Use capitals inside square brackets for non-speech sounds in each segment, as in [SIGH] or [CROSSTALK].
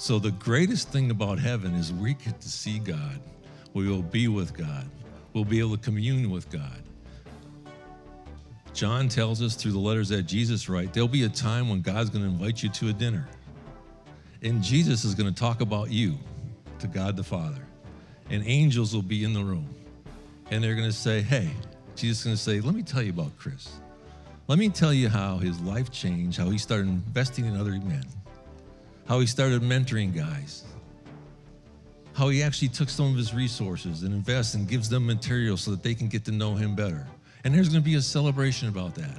So, the greatest thing about heaven is we get to see God. We will be with God. We'll be able to commune with God. John tells us through the letters that Jesus wrote, there'll be a time when God's going to invite you to a dinner. And Jesus is going to talk about you to God the Father. And angels will be in the room. And they're going to say, Hey, Jesus is going to say, Let me tell you about Chris. Let me tell you how his life changed, how he started investing in other men, how he started mentoring guys, how he actually took some of his resources and invests and gives them material so that they can get to know him better. And there's going to be a celebration about that.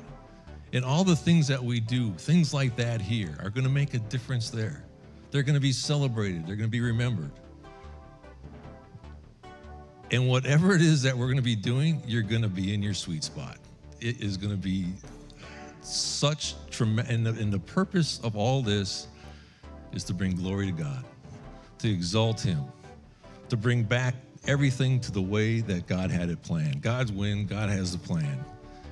And all the things that we do, things like that here, are going to make a difference there. They're going to be celebrated, they're going to be remembered. And whatever it is that we're going to be doing, you're going to be in your sweet spot. It is going to be such tremendous. And, and the purpose of all this is to bring glory to God, to exalt Him, to bring back everything to the way that God had it planned. God's win, God has the plan,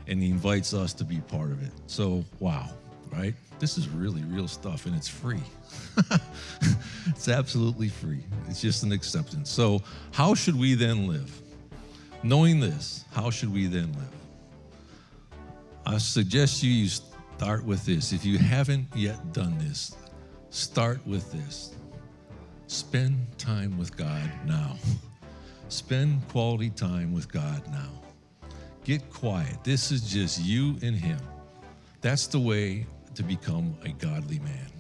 and He invites us to be part of it. So, wow, right? This is really real stuff, and it's free. [LAUGHS] it's absolutely free. It's just an acceptance. So, how should we then live? Knowing this, how should we then live? I suggest you, you start with this. If you haven't yet done this, start with this. Spend time with God now. Spend quality time with God now. Get quiet. This is just you and Him. That's the way to become a godly man.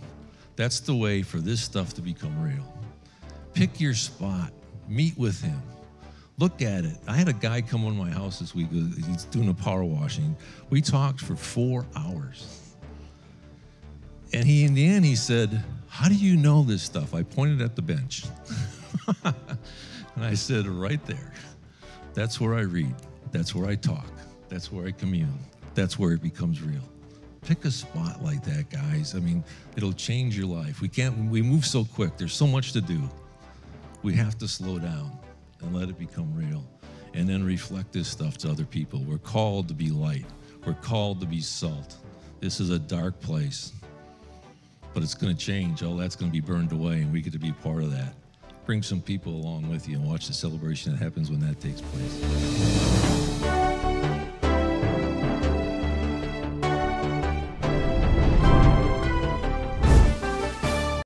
That's the way for this stuff to become real. Pick your spot, meet with him, look at it. I had a guy come on my house this week. He's doing a power washing. We talked for four hours. And he, in the end, he said, How do you know this stuff? I pointed at the bench. [LAUGHS] and I said, Right there. That's where I read. That's where I talk. That's where I commune. That's where it becomes real pick a spot like that, guys. I mean, it'll change your life. We can't, we move so quick. There's so much to do. We have to slow down and let it become real and then reflect this stuff to other people. We're called to be light, we're called to be salt. This is a dark place, but it's going to change. All that's going to be burned away, and we get to be part of that. Bring some people along with you and watch the celebration that happens when that takes place.